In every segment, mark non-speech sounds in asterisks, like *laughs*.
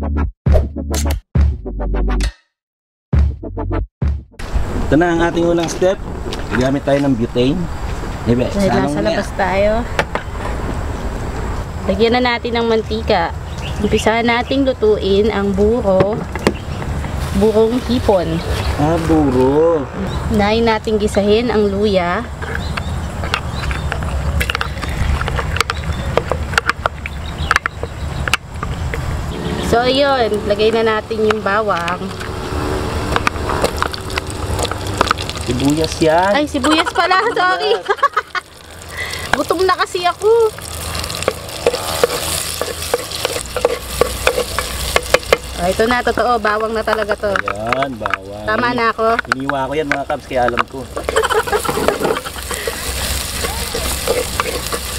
Ito na ang ating unang step. Gamit tayo ng butane. Diba? Dahil nasa labas tayo. Lagyan na natin ng mantika. Umpisahan nating lutuin ang buro. Burong hipon. Ah, buro. Unahin nating gisahin ang luya. So, yun. Lagay na natin yung bawang. Sibuyas yan. Ay, sibuyas pala. Sorry. *laughs* Gutom na kasi ako. Ah, ito na, totoo. Bawang na talaga to. Yan, bawang. Tama na ako. Iniwa ko yan mga kabs, kaya alam ko. *laughs*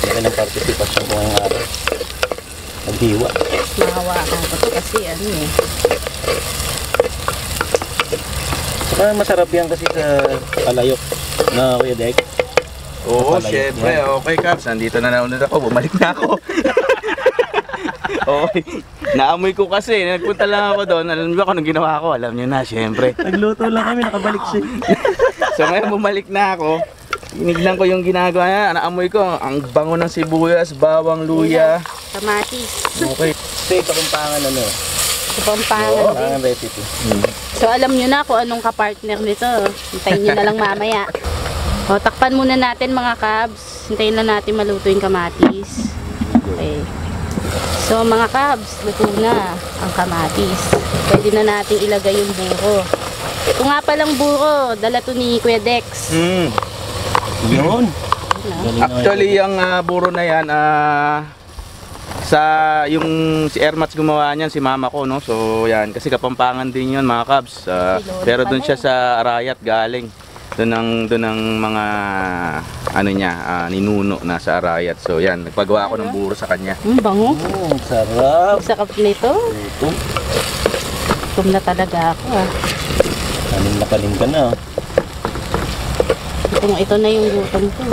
Laki ng participation ko ngayong araw. Naghiwa. Mahawakan ko kasi ano eh. Saka masarap yan kasi sa palayok na Kuya Dek. Oo, syempre. Yan. Okay, Caps. Nandito na na ulit ako. Bumalik na ako. *laughs* okay. Naamoy ko kasi. Nagpunta lang ako doon. Alam niyo kung anong ginawa ko? Alam niyo na, syempre. Nagluto lang kami, nakabalik siya. *laughs* So ngayon bumalik na ako. Tinignan ko yung ginagawa niya. Naamoy ko. Ang bango ng sibuyas, bawang, luya. Kamatis. Okay. Steak, kapampangan ano. Kapampangan din. Kapampangan recipe. So alam nyo na kung anong kapartner nito. Hintayin nyo na lang mamaya. O, takpan muna natin mga cabs. Hintayin lang natin maluto yung kamatis. Okay. So mga cabs, luto na ang kamatis. Pwede na natin ilagay yung buro. Ito nga palang buro, dala to ni Kuya Dex. Mm. Yun. Naman. Actually, yung ah, buro na yan, ah, sa yung si Ermats gumawa niyan, si mama ko, no? So, yan. Kasi kapampangan din yun, mga kabs. Si Lolo pero doon siya sa Arayat galing. Doon ang, doon ang mga, ano niya, ah, ninuno na sa Arayat. So, yan. Nagpagawa ako ng buro sa kanya. Hmm, bango. Mm, sarap. Ang sarap nito. Ito. Tum na talaga ako ah. Kanin na kanin ka na. oh. Ito, ito na yung gutom ko.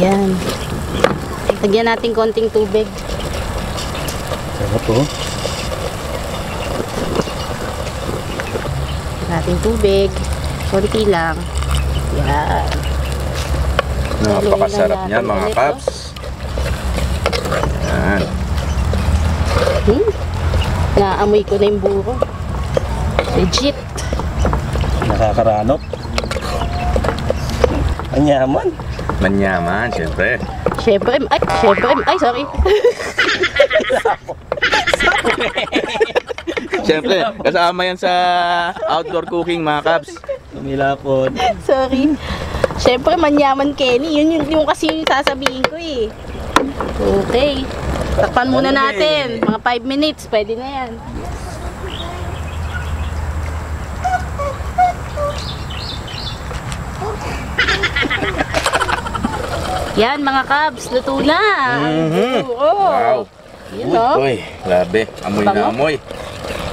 Yan. Lagyan natin konting tubig. Sarap oh. natin tubig. Konti lang. Yan. Napakasarap niyan, mga ulit, kabs. Yan. Hmm? Naamoy ko na yung buro. Legit. Nakakaranop. Anyaman. Manyaman, syempre. Siyempre, ay, siyempre, ay, sorry. Syempre, kasama yan sa outdoor cooking, mga kabs. Lumilapon. sorry. Siyempre, manyaman Kenny. Yun yung, yung kasi yung sasabihin ko eh. Okay. Takpan muna natin. Mga 5 minutes, pwede na yan. Yan mga kabs, luto na. Mhm. Oo. Wow. Yun. Uy, grabe. Amoy na Bango. amoy.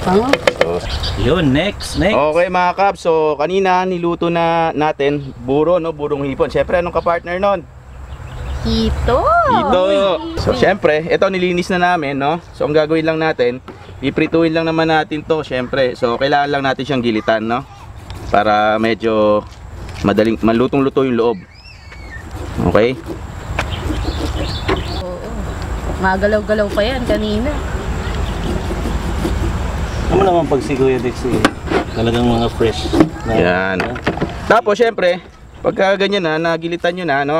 Bango. So, Yun, next, next. Okay mga Kap, so kanina niluto na natin buro, no? Burong hipon. Siyempre, anong kapartner nun? Hito. Ito. So, siyempre, ito nilinis na namin, no? So, ang gagawin lang natin, iprituin lang naman natin to, siyempre. So, kailangan lang natin siyang gilitan, no? Para medyo madaling, malutong-luto yung loob. Okay? Oo. Magalaw-galaw pa yan kanina. Ano naman pag si Kuya Dex eh, talagang mga fresh. Na, Yan. Tapos, syempre, pagka ganyan na, nagilitan nyo na, no?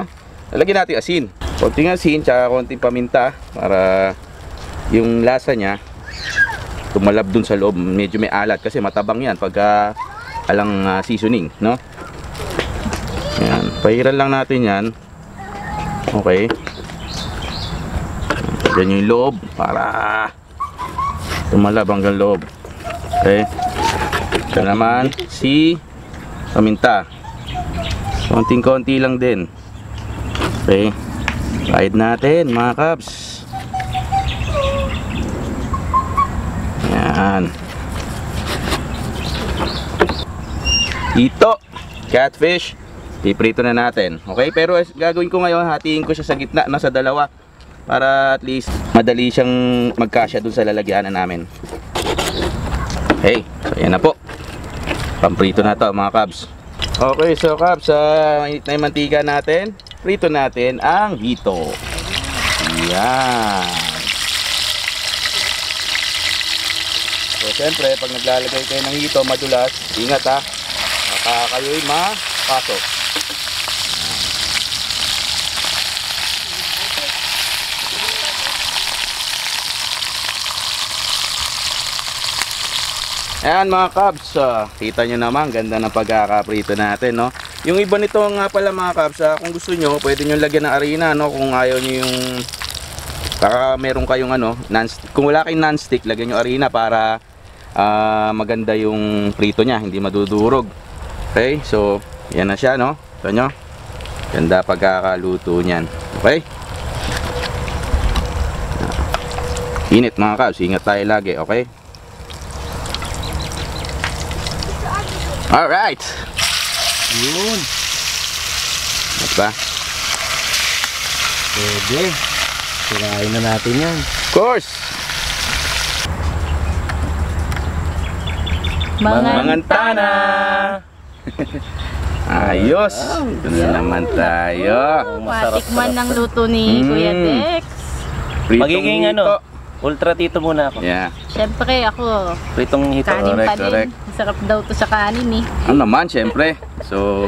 Lalagyan natin asin. Konting asin, tsaka konting paminta para yung lasa niya tumalab dun sa loob. Medyo may alat kasi matabang yan pagka alang ah, seasoning, no? Yan. Pahiran lang natin yan. Okay. Yan yung loob para tumalab hanggang loob. Okay. Ito naman si paminta. Konting-konti lang din. Okay. Kahit natin mga kabs. Yan. Ito. Catfish. Piprito na natin. Okay, pero gagawin ko ngayon, hatiin ko siya sa gitna, nasa dalawa. para at least madali siyang magkasya dun sa lalagyanan namin. Okay, so yan na po. Pamprito na to mga kabs. Okay, so kabs, sa mainit na yung mantika natin, prito natin ang hito. Yan. So, siyempre, pag naglalagay kayo ng hito, madulas, ingat ha. Baka kayo'y mapasok. Ayan mga kabs, ah, kita nyo naman, ganda ng pagkakaprito natin, no? Yung iba nito nga pala mga kabs, ah, kung gusto nyo, pwede nyo lagyan ng arena, no? Kung ayaw nyo yung, baka meron kayong ano, non kung wala kayong non-stick, lagyan nyo arena para ah, maganda yung prito nya, hindi madudurog. Okay, so, yan na siya, no? Ito nyo, ganda pagkakaluto niyan. Okay? Init mga kabs, ingat tayo lagi, okay? Alright! Yun. At ba? Pwede. Sirain na natin yan. Of course! Mangantana! *laughs* Ayos! Ito na naman tayo. Matikman ng luto ni Mm. Kuya Dex. Pritong Magiging hito. ano? Ultra tito muna ako. Yeah. Siyempre ako, Pritong hito. kanin correct, pa din. correct. Masarap daw to sa kanin eh. Ano naman, syempre. So,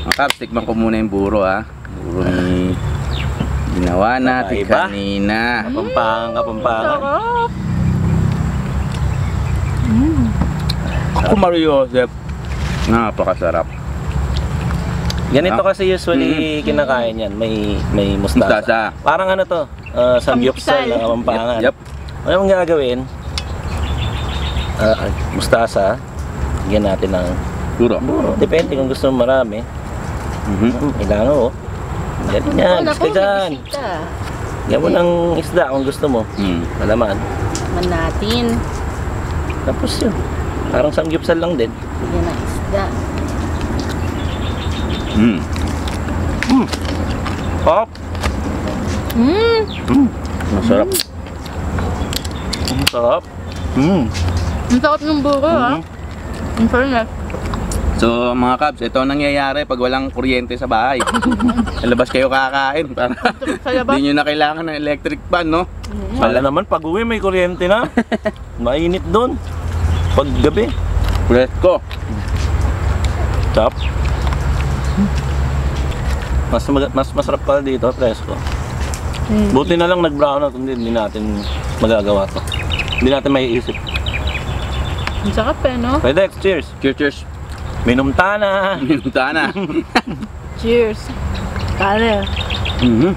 mga kaps, tikman ko muna yung buro ha. Buro ni ginawa natin Kakaiba. kanina. Kapampangan, kapampangan. Sarap! Ako Mario Joseph. Napakasarap. Ganito Ah. kasi usually kinakain yan. May may mustasa. Mustasa. Parang ano to? Uh, samgyupsal Samgyupsal. ng kapampangan. Yep. Ano mong gagawin? Ah, mustasa. Bigyan natin ng Buro. buro. Depende kung gusto mo marami. Mhm. Hmm, Kailangan mo. Yan yan. Wala Gusto ko, dyan. may bisita. Yan mo ng isda kung gusto mo. Mm. Malaman. Man natin. Tapos yun. Parang samgyupsal lang din. Bigyan ng isda. Mm. Hop! Mmm! Masarap. Ang sarap. Mm. Ang sarap ng buro ah. Ang fairness. So mga kabs, ito ang nangyayari pag walang kuryente sa bahay. *laughs* Labas kayo kakain para *laughs* Sa hindi nyo na kailangan ng electric fan, no? Wala naman pag uwi may kuryente na. *laughs* Mainit doon. Pag gabi. Fresco. Chop. Mas mag- mas masarap pala dito, presko. Mm. Buti na lang nag-brown out, hindi, hindi natin magagawa to. Hindi natin maiisip. Ang sarap eh no? Pwede, cheers. Cheers, cheers. Minom tana. Minuta na. Cheers! Kare. Mhm.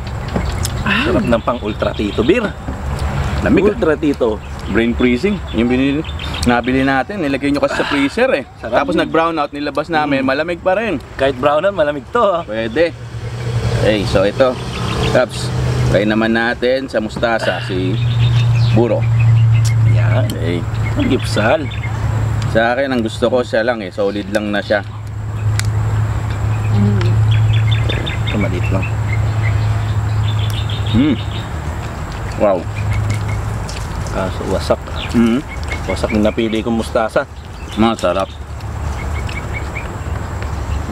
Sarap ng pang ultra tito beer. Lamig. ah. Ultra tito. Brain freezing. Yung binili, nabili natin, nilagay nyo kasi sa freezer eh. Sarap. Tapos nag-brown out, nilabas namin, malamig pa rin. Kahit brownan, malamig to. ah. Pwede. Okay, so ito. Caps, try naman natin sa mustasa si Buro. Yan. Okay. Ang gipsal. Sa akin, ang gusto ko siya lang eh, solid lang na siya. Mm. Ito maliit lang. Hmm. Wow. Kaso wasak. Hmm. Wasak yung napili kong mustasa. Masarap.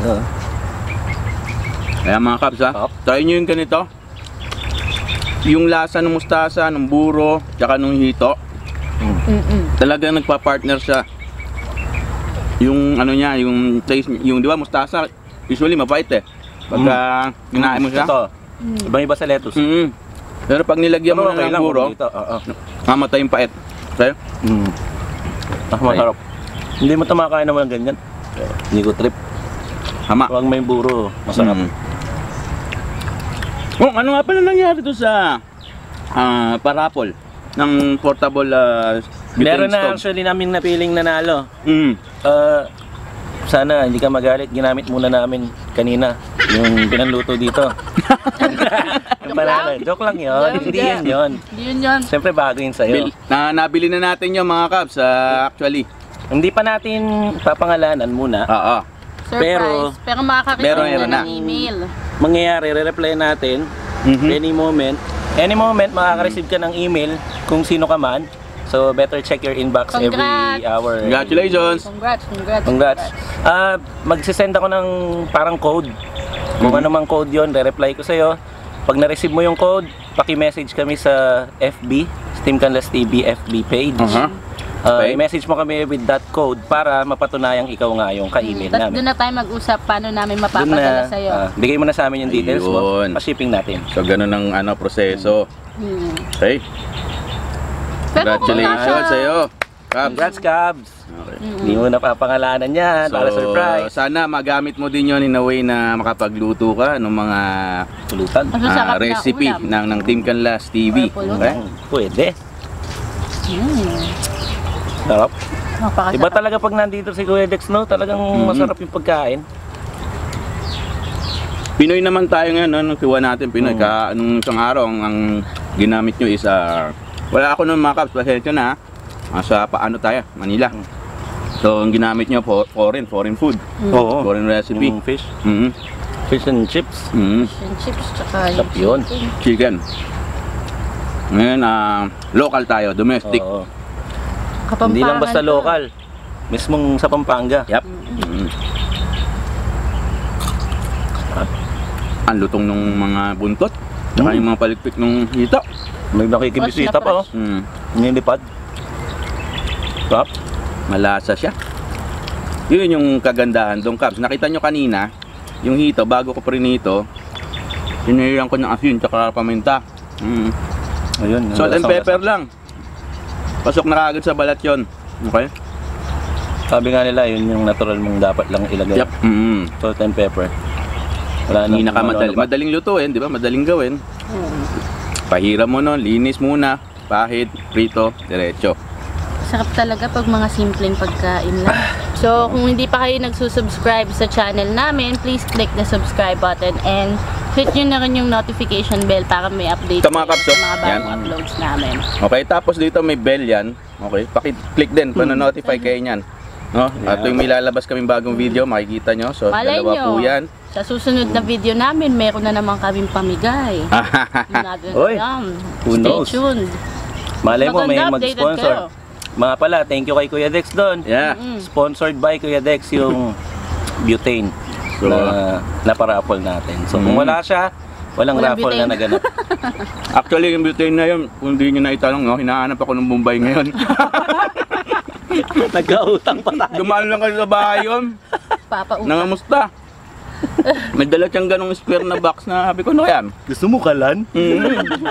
Yeah. Kaya mga Caps ha, Sarap. try nyo yung ganito. Yung lasa ng mustasa, ng buro, tsaka ng hito, Mm-mm. talagang nagpa-partner siya. Yung ano niya, yung taste, yung di ba mustasa, usually mabait eh. Pagka kinain mo siya. Ito. Ibang iba sa lettuce. Mm. Pero pag nilagyan mo Pero na ng buro, Dito. Oo. Mamatay yung pait. Okay? Mm. Ah, masarap. Hindi mo tamakain naman ng ganyan. Hindi ko trip. Hama. Huwag may buro. Masarap. Mm. Oh, ano nga pala nangyari to sa ah, parapol ng portable uh, Meron na actually namin napiling nanalo. Mm. Uh, sana hindi ka magalit. Ginamit muna namin kanina yung pinanluto dito. Yung panalo. Joke lang yun. Hindi yun yun. Yun yun. Siyempre bago yun sa'yo. Bil- na nabili na natin yung mga caps ah, actually. Hindi pa natin papangalanan muna. Oo. Surprise. Pero- Pero, makakakita Meron, na ng na. email. Mangyayari, re-reply natin Mhm. any moment any moment makaka-receive ka ng email kung sino ka man. So better check your inbox every Congrats! hour. Congratulations! Congrats, congrats. Congrats. Ah, magsisend ako ng parang code. Kung ano mang code 'yon, re-reply ko sa iyo. Pag na-receive mo yung code, paki-message kami sa FB, Steam Canlas TV FB page. Aha. Ah, Okay. i-message mo kami with that code para mapatunayang ikaw nga yung ka-email Tapos namin. doon na tayo mag-usap paano namin mapapadala sa'yo. ah, bigay mo na sa amin yung details mo, pa-shipping natin. So, ganun ang ano, proseso. Hmm. Okay? Congratulations sa'yo. Cabs. Congrats, Cabs! Okay. Hindi mo napapangalanan yan para surprise. sana magamit mo din yon in a way na makapagluto ka ng mga ah, sarap na recipe ng, ng Team Canlas TV. Pulutan. Okay? Pwede. Hmm. Sarap. Napakasarap. Iba talaga pag nandito si Kuya Dex, no? Talagang Mhm. masarap yung pagkain. Pinoy naman tayo ngayon, no? Nung kiwa natin Pinoy. Mm. Ka, nung isang araw, ang, ang ginamit nyo is, ah, wala ako nung mga caps, pasensya na, ha? Nasa paano tayo, Manila. Mm. So, ang ginamit nyo, for, foreign, foreign food. Oo. Foreign recipe. Yung fish. Mhm. Fish and chips. Mhm. Fish and chips, tsaka Sarap yun. chicken. Chicken. Ngayon, ah, local tayo, domestic. Oo. Kapampangan Hindi lang basta local. Mismong sa Pampanga. Yep. Mhm. Ang lutong ng mga buntot. Tsaka Mm. yung mga palikpik ng hito. May nakikibisita pa, oh. Mm. Nilipad. Sarap. Malasa siya. Yun yung kagandahan doon, Kabs. Nakita nyo kanina, yung hito, bago ko prinito, sinirihan ko ng asin tsaka paminta. Mm. Ayun. Salt and pepper lang. Pasok na kagad sa balat yon. Okay? Sabi nga nila, yun yung natural mong dapat lang ilagay. Yep. Mm. Salt and pepper. Wala Hindi nang na ka madali, madaling lutuin, di ba? Madaling gawin. Hmm. Pahiram mo nun, linis muna, pahid, prito, diretso. Sarap talaga pag mga simpleng pagkain lang. So, kung hindi pa kayo nagsusubscribe sa channel namin, please click the subscribe button and hit nyo na rin yung notification bell para may update Ito, mga kaps, sa mga bagong Yan. uploads namin. Okay, tapos dito may bell yan. Okay, paki-click din, panonotify kayo niyan. No? At yung may lalabas kaming bagong video, makikita nyo. So, Malay dalawa nyo. po yan. Sa susunod na video namin, meron na naman kaming pamigay. *laughs* Oy, who Stay knows? tuned. Malay mo, may mag-sponsor. Mga pala, thank you kay Kuya Dex doon. yeah. Mm. Sponsored by Kuya Dex yung butane So, na naparaffle natin. So kung Mm. wala siya, walang, Walang raffle na butane. naganap. *laughs* Actually, yung butane na yun, kung hindi nyo na itanong, no, hinahanap ako ng Bombay ngayon. *laughs* Nagkautang pa tayo. Dumaan lang kayo sa bahay yun. Papauta. Nangamusta. *laughs* May dala siyang ganong square na box na sabi ko, ano yan? Gusto mo kalan? Mm.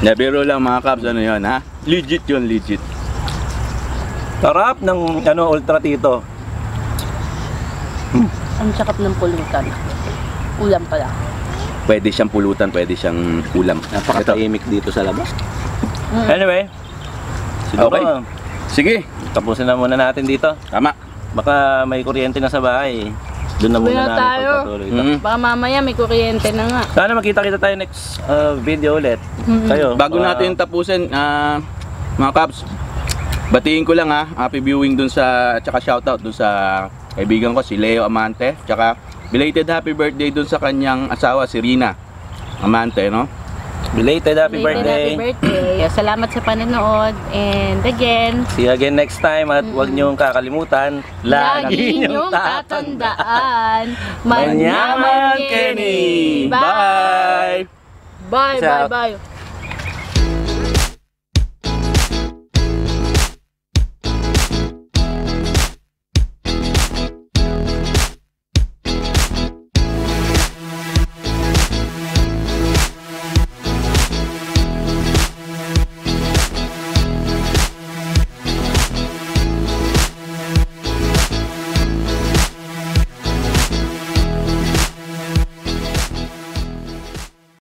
Nabiro lang mga kabs, ano yun ha? Legit yun, legit. Sarap ng ano, Ultra Tito. Ang sakap ng pulutan. Ulam pala. Pwede siyang pulutan, pwede siyang ulam. Napakatahimik dito sa labas. Mm. Anyway, siguro Okay. Sige, tapusin na muna natin dito. tama. Baka may kuryente na sa bahay. Doon na muna na namin tayo. pagpatuloy. Mm. Baka mamaya may kuryente na nga. Sana makita-kita tayo next uh, video ulit. Mm. Kayo. Bago baka- natin tapusin, ah, mga kabs, batiin ko lang ha, happy viewing dun sa, tsaka shoutout dun sa kaibigan ko, si Leo Amante, tsaka belated happy birthday dun sa kanyang asawa, si Rina Amante, no? Belated happy Belated birthday. Happy birthday. Salamat sa panonood. And again, See you again next time at huwag niyong kakalimutan, lagi niyong tatandaan. Manyaman Kenny! Bye! Bye! Bye, bye, bye.